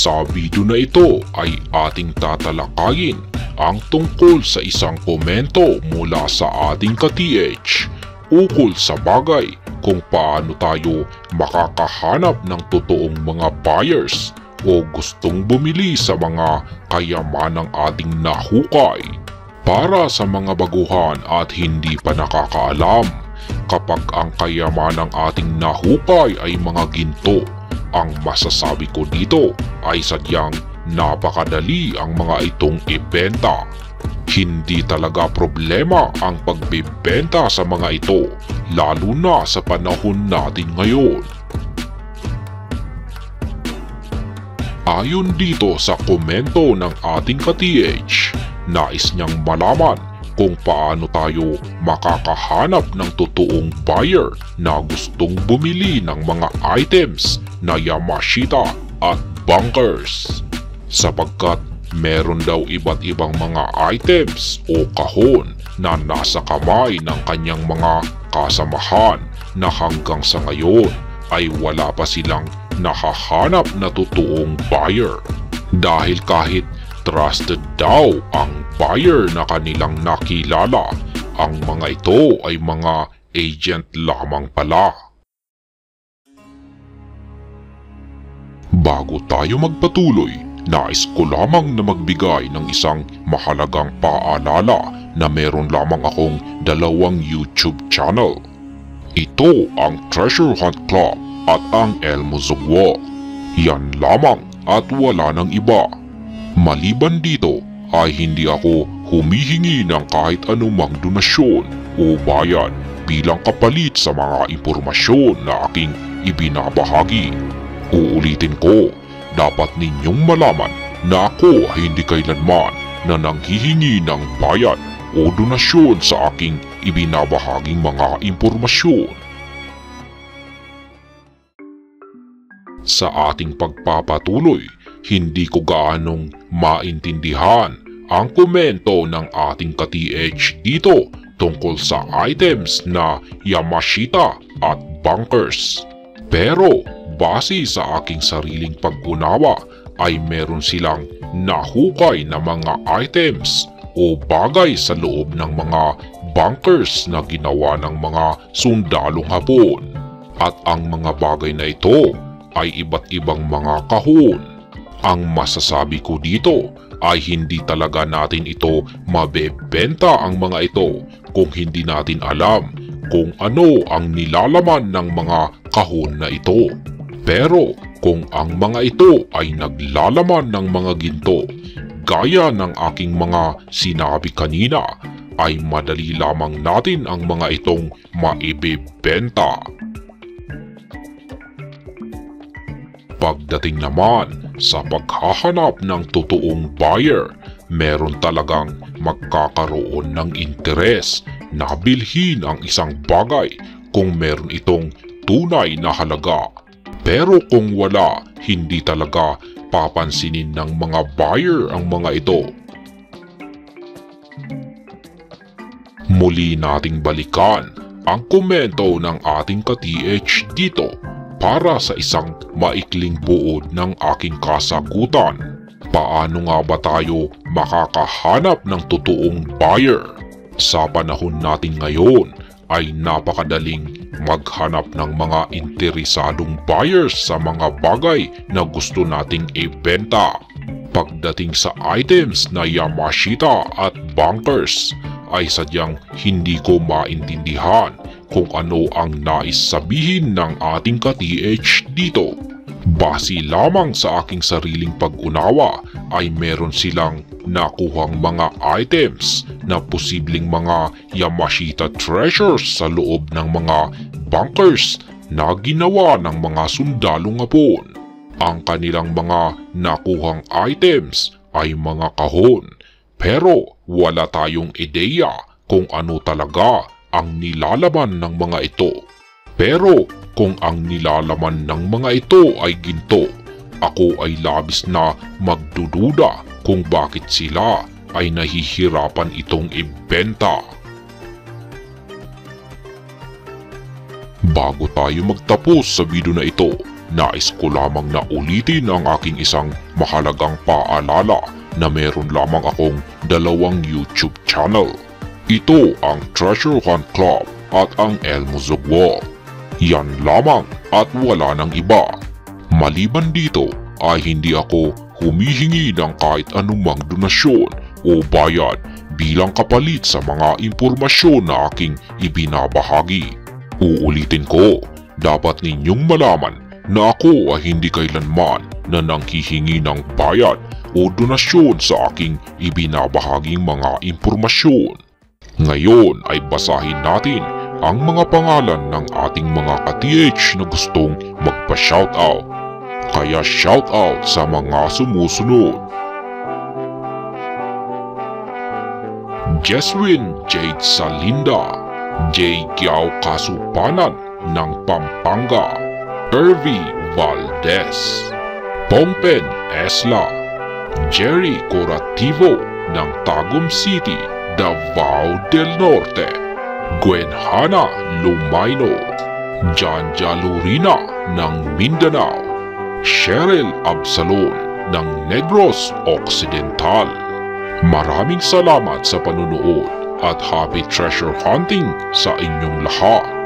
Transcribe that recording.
Sa video na ito ay ating tatalakayin ang tungkol sa isang komento mula sa ating ka-TH ukol sa bagay kung paano tayo makakahanap ng totoong mga buyers o gustong bumili sa mga kayamanang ating nahukay. Para sa mga baguhan at hindi pa nakakaalam, kapag ang kayamanang ating nahukay ay mga ginto, ang masasabi ko dito ay sadyang napakadali ang mga itong ibenta. Hindi talaga problema ang pagbibenta sa mga ito, lalo na sa panahon natin ngayon. Ayon dito sa komento ng ating ka-TH, nais niyang malaman kung paano tayo makakahanap ng totoong buyer na gustong bumili ng mga items na Yamashita at bunkers. Sapagkat meron daw iba't ibang mga items o kahon na nasa kamay ng kanyang mga kasamahan na hanggang sa ngayon ay wala pa silang nakahanap na totoong buyer. Dahil kahit trusted daw ang buyer na kanilang nakilala, ang mga ito ay mga agent lamang pala. Bago tayo magpatuloy, nais ko lamang na magbigay ng isang mahalagang paalala na meron lamang akong dalawang YouTube channel. Ito ang Treasure Hunt Club at ang Elmo Zugwo. Yan lamang at wala ng iba. Maliban dito ay hindi ako humihingi ng kahit anumang donasyon o bayad bilang kapalit sa mga impormasyon na aking ibinabahagi. Uulitin ko, dapat ninyong malaman na ako ay hindi kailanman na nanghihingi ng bayad o donasyon sa aking ibinabahaging mga impormasyon. Sa ating pagpapatuloy, hindi ko gaanong maintindihan ang komento ng ating ka-TH dito tungkol sa items na Yamashita at bunkers. Pero base sa aking sariling pag-unawa ay meron silang nahukay na mga items o bagay sa loob ng mga bunkers na ginawa ng mga sundalong hapon. At ang mga bagay na ito ay iba't ibang mga kahon. Ang masasabi ko dito ay hindi talaga natin ito mabebenta ang mga ito kung hindi natin alam kung ano ang nilalaman ng mga kahon na ito. Pero kung ang mga ito ay naglalaman ng mga ginto, gaya ng aking mga sinabi kanina, ay madali lamang natin ang mga itong maibibenta. Pagdating naman sa paghahanap ng totoong buyer, meron talagang magkakaroon ng interes na bilhin ang isang bagay kung meron itong tunay na halaga. Pero kung wala, hindi talaga papansinin ng mga buyer ang mga ito. Muli nating balikan ang komento ng ating ka-TH dito para sa isang maikling buod ng aking kasagutan. Paano nga ba tayo makakahanap ng totoong buyer? Sa panahon natin ngayon ay napakadaling maghanap ng mga interesadong buyers sa mga bagay na gusto nating ibenta. Pagdating sa items na Yamashita at bunkers ay sadyang hindi ko maintindihan kung ano ang nais sabihin ng ating ka-TH dito. Base lamang sa aking sariling pag-unawa ay meron silang nakuhang mga items na posibleng mga Yamashita treasures sa loob ng mga bunkers na ginawa ng mga sundalong hapon. Ang kanilang mga nakuhang items ay mga kahon pero wala tayong ideya kung ano talaga ang nilalaman ng mga ito. Pero kung ang nilalaman ng mga ito ay ginto, ako ay labis na magdududa kung bakit sila ay nahihirapan itong ibenta. Bago tayo magtapos sa video na ito, nais ko lamang na ulitin ang aking isang mahalagang paalala na meron lamang akong dalawang YouTube channel. Ito ang Treasure Hunt Club at ang Elmo Zugwo. Yan lamang at wala nang iba. Maliban dito ay hindi ako humihingi ng kahit anumang donasyon o bayad bilang kapalit sa mga impormasyon na aking ibinabahagi. Uulitin ko, dapat ninyong malaman na ako ay hindi kailanman na nanghihingi ng bayad o donasyon sa aking ibinabahaging mga impormasyon. Ngayon ay basahin natin ang mga pangalan ng ating mga ka-TH na gustong magpa-shoutout. Kaya shoutout sa mga sumusunod. Jeswin Jade Salinda J. Giao Kasupanan ng Pampanga Irvi Valdez Pompen Esla Jerry Corativo ng Tagum City, Davao del Norte Gwen Hana Lumaino John Jalurina ng Mindanao Cheryl Absalon ng Negros Occidental Maraming salamat sa panunood at happy treasure hunting sa inyong lahat.